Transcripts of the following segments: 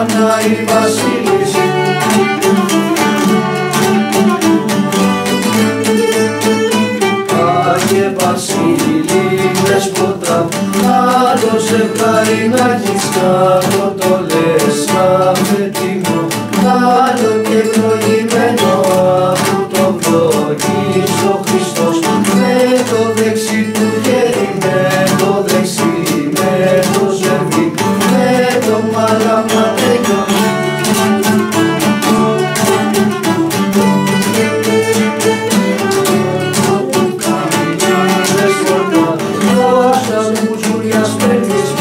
Άννα η βασίλισσα. Άγιε βασίλισσες ποτά, άλλος ευχαρή να έχεις κάτω το λες να με τιμώ, άλλο και εκλογημένο από το Λόγης ο Χριστός, με το δεξί του γέρι, με το δεξί, με το ζευγί, με το μάτι,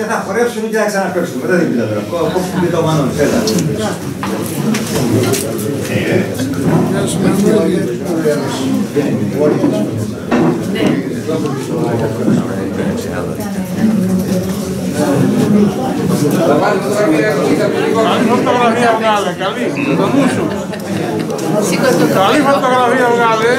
και θα χορέψουμε και θα ξαναπέξουμε. Δεν είναι τώρα. Κόψουμε και το μανόν. Θα πάρει φωτογραφία φωτογραφία βγάλε, καλή, το νου σου. Καλή φωτογραφία βγάλε.